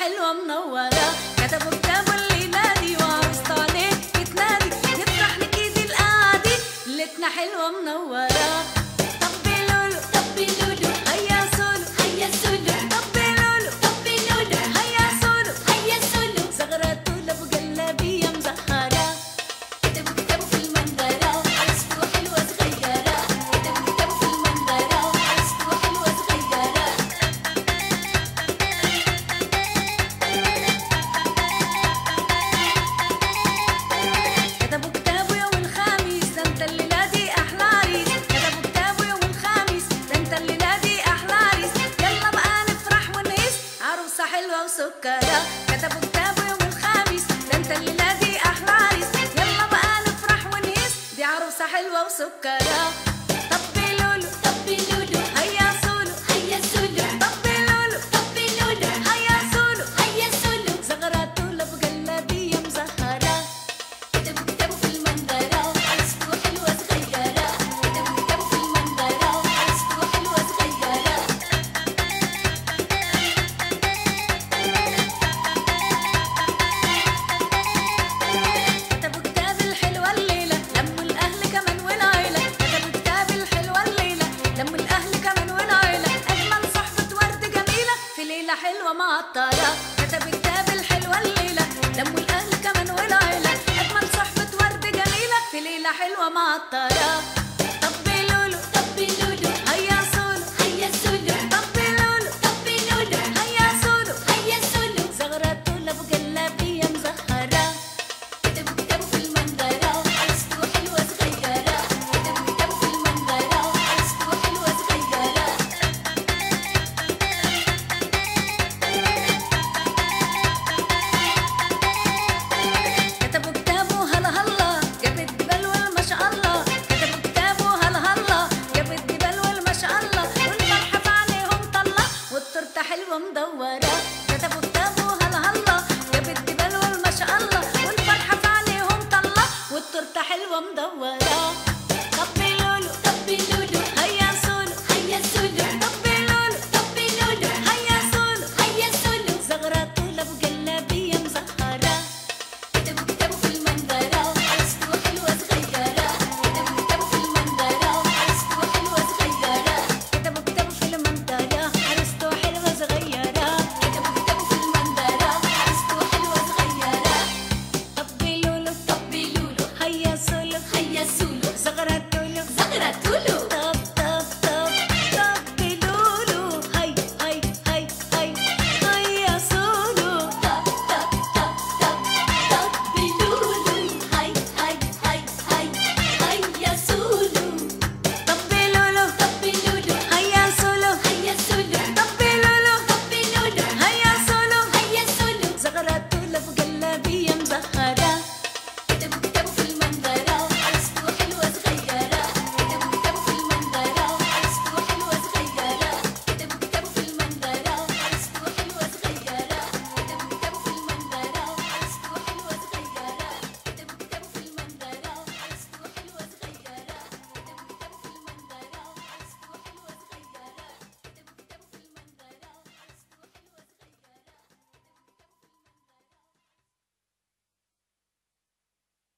حلوة منورة. كتبوا كتاب عليك تتنادي تفتح لك ايد ليلتنا حلوة منورة. طبي لولو طبي لولو حلوة معطرة كتب كتاب الحلوة الليلة. دموا الأهل كمان والعيلة أجمل صحبة ورد جميلة في ليلة حلوة معطرة حلوة مدورة. يا بنت بالهم ما شاء الله. والفرحة في عينيهم طلة. والتورتة حلوة مدورة.